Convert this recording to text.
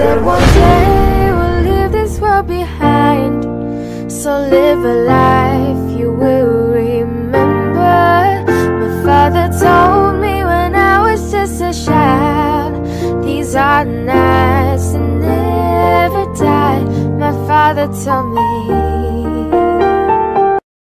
said one day we'll leave this world behind. So live a life you will remember. My father told me when I was just a child These are nights that never die. My father told me.